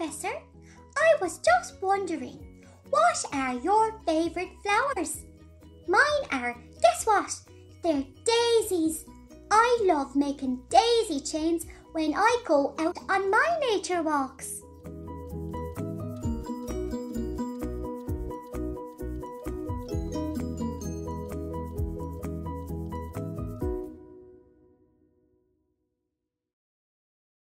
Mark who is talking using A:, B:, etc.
A: Professor. I was just wondering, what are your favourite flowers? Mine are, guess what? They're daisies. I love making daisy chains when I go out on my nature walks.